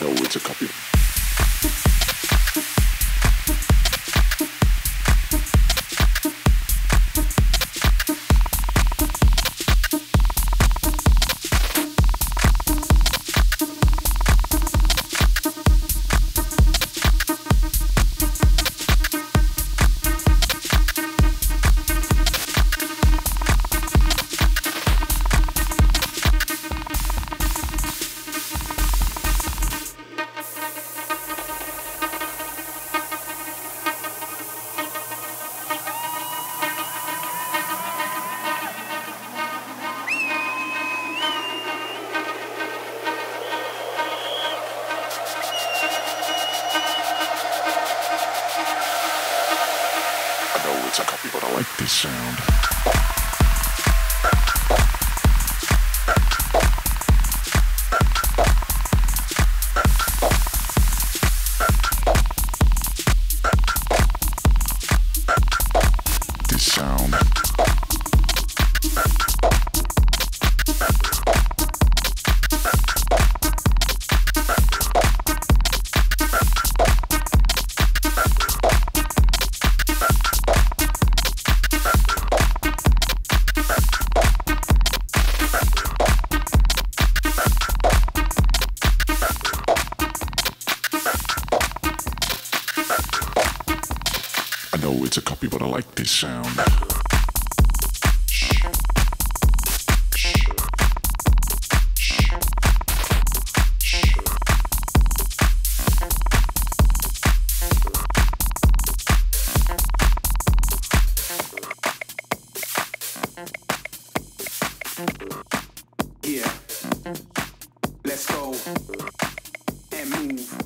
Know it's a copy. Like this sound. This sound. Know it's a copy, but I like this sound. Let's go and move.